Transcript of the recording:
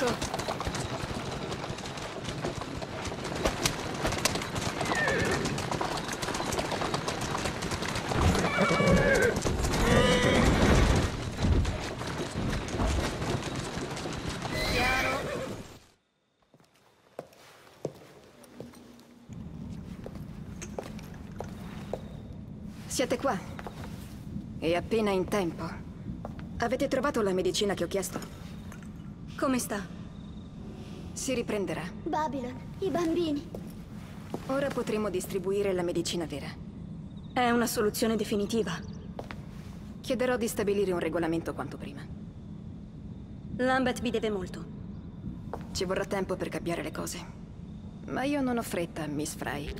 Ecco. Piano. Siete qua. E appena in tempo. Avete trovato la medicina che ho chiesto? Come sta? Si riprenderà. Babylon, i bambini. Ora potremo distribuire la medicina vera. È una soluzione definitiva. Chiederò di stabilire un regolamento quanto prima. Lambert vi deve molto. Ci vorrà tempo per cambiare le cose. Ma io non ho fretta, Miss Fry.